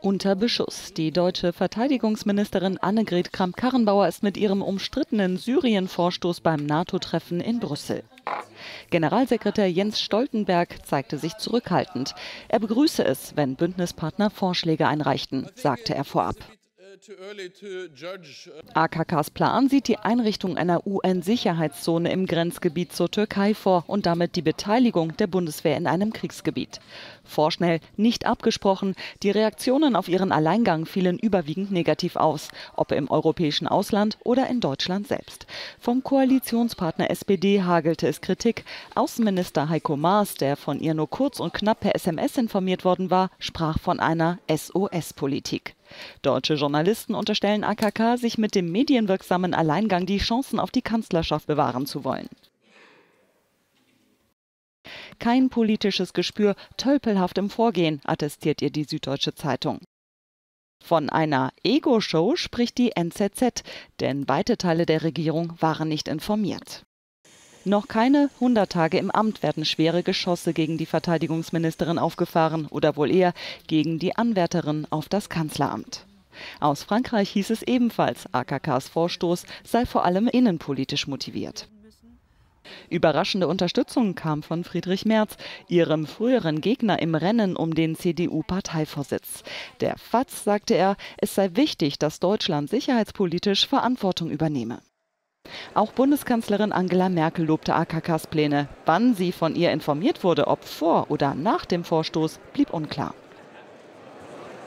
Unter Beschuss. Die deutsche Verteidigungsministerin Annegret Kramp-Karrenbauer ist mit ihrem umstrittenen Syrien-Vorstoß beim NATO-Treffen in Brüssel. Generalsekretär Jens Stoltenberg zeigte sich zurückhaltend. Er begrüße es, wenn Bündnispartner Vorschläge einreichten, sagte er vorab. AKKs Plan sieht die Einrichtung einer UN-Sicherheitszone im Grenzgebiet zur Türkei vor und damit die Beteiligung der Bundeswehr in einem Kriegsgebiet. Vorschnell, nicht abgesprochen, die Reaktionen auf ihren Alleingang fielen überwiegend negativ aus, ob im europäischen Ausland oder in Deutschland selbst. Vom Koalitionspartner SPD hagelte es Kritik. Außenminister Heiko Maas, der von ihr nur kurz und knapp per SMS informiert worden war, sprach von einer SOS-Politik. Deutsche Journalisten unterstellen AKK, sich mit dem medienwirksamen Alleingang die Chancen auf die Kanzlerschaft bewahren zu wollen. Kein politisches Gespür, tölpelhaft im Vorgehen, attestiert ihr die Süddeutsche Zeitung. Von einer Ego-Show spricht die NZZ, denn weite Teile der Regierung waren nicht informiert. Noch keine 100 Tage im Amt werden schwere Geschosse gegen die Verteidigungsministerin aufgefahren oder wohl eher gegen die Anwärterin auf das Kanzleramt. Aus Frankreich hieß es ebenfalls, AKKs Vorstoß sei vor allem innenpolitisch motiviert. Überraschende Unterstützung kam von Friedrich Merz, ihrem früheren Gegner im Rennen um den CDU-Parteivorsitz. Der FAZ sagte er, es sei wichtig, dass Deutschland sicherheitspolitisch Verantwortung übernehme. Auch Bundeskanzlerin Angela Merkel lobte AKKs Pläne. Wann sie von ihr informiert wurde, ob vor oder nach dem Vorstoß, blieb unklar.